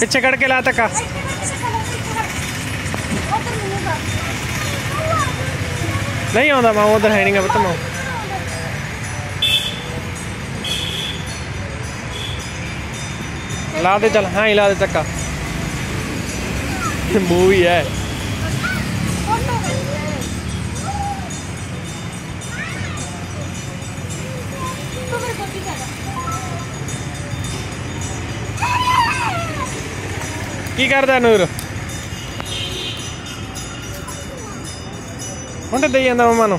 ਪਿੱਛੇ ਕੱਢ ਕੇ ਲਾ ਧੱਕਾ ਨਹੀਂ ਆਉਂਦਾ ਮਾਂ, ਉਧਰ ਹੈ ਨਹੀਂਗਾ ਪੁੱਤ ਲਾ ਦੇ ਚੱਲ, ਹਾਂ ਹੀ ਲਾ ਦੇ ਧੱਕਾ ਮੂਵੀ ਹੈ। ਕੀ ਕਰਦਾ ਨੂਰ? ਹੁਣ ਤੇ ਦੇਈ ਜਾਂਦਾ ਮਮਾ ਨੂੰ।